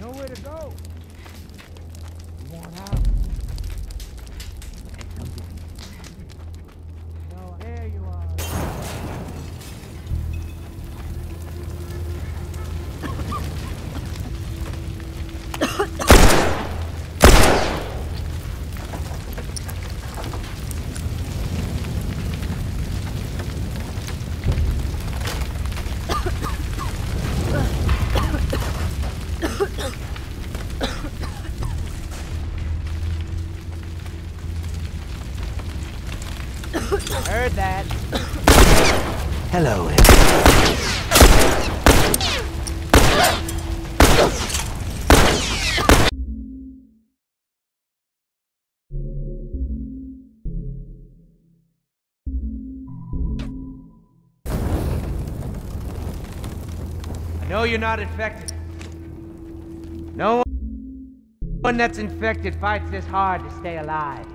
Nowhere to go. You out? Heard that. Hello. I know you're not infected. No one that's infected fights this hard to stay alive.